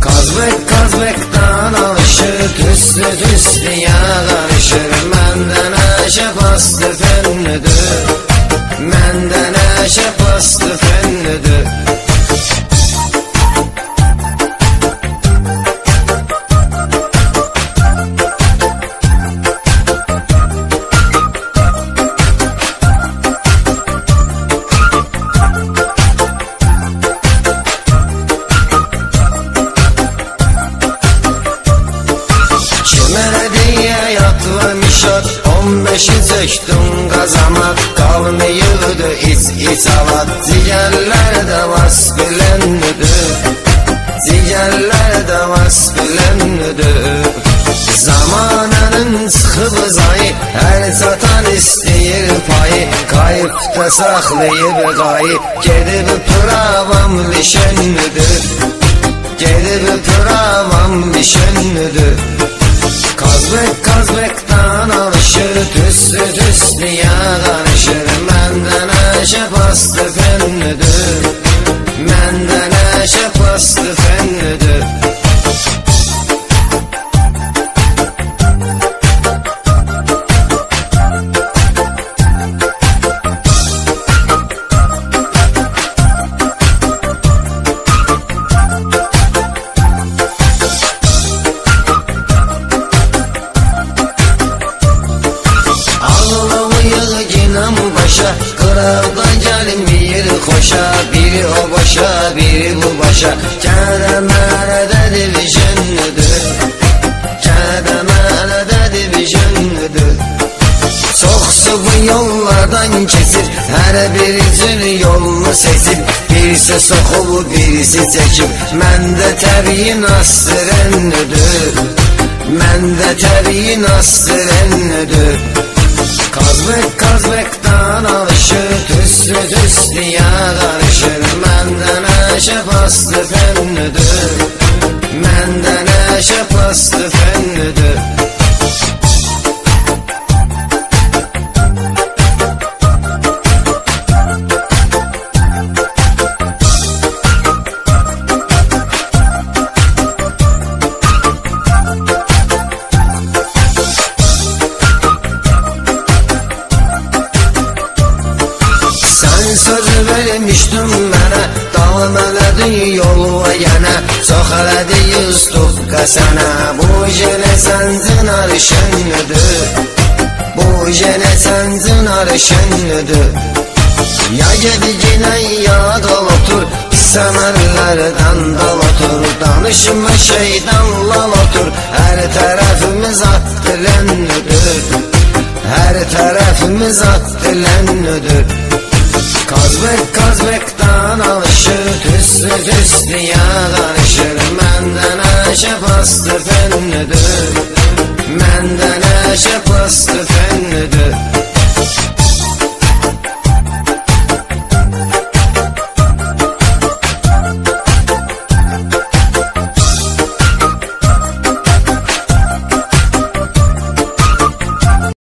Kazmek kazmekten alışır Tüslü tüslüye karışır Menden eşe bastı On beşi çektim kazamak Kalmıyordu iç iç avat Zigerler vas bilenlidir Zigerler de vas bilenlidir Zamanının sıkı zayı Her satan isteyir payı. Kayıp da saklayıp gayı Gedib pravam lişenlidir Gedib pravam lişenlidir Kazbek kazbekten alışır Tüslü tüslüye karışır Menden eşe bastı fennidir başa. Qıraqdan gəlinmir xoşa Biri o başa, biri bu başa. Kədəmələdə divizyenlidir Kədəmələdə divizyenlidir Çox sıvı yollardan keçir Hər birisinin yolunu seçib Birisi soxub, birisi çəkib Məndə təbii nasırənlidir Məndə təbii nasırənlidir Tüslü tüslüye karışır Menden eşe bastı fennidir Menden eşe bastı vermiştin mənə Davam elədin yolva yenə Çox elədi yüz tuqqa sənə. Bu yenə səncin arşınlıdır Bu yenə səncin arşınlıdır Ya gediginə ya dal otur Pis əməllərdən dal otur. Danışma şeydən lal otur Hər tərəfimiz at dilənlidir Hər tərəfimiz at dilənlidir Kazmek kazmekten alışır Tüslü tüslüye karışır Menden eşe bastı fennidir Menden eşe bastı